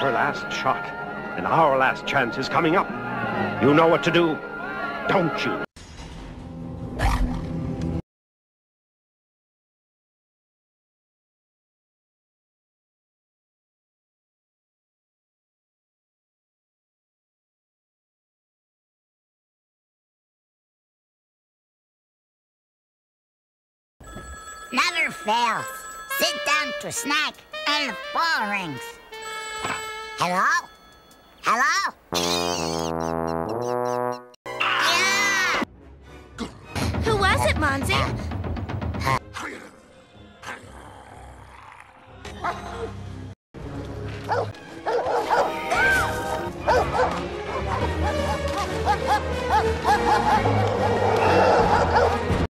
Her last shot, and our last chance is coming up. You know what to do, don't you? Never fails. Sit down to snack and phone rings. Hello? Hello? Yeah! Who was it, Monzy?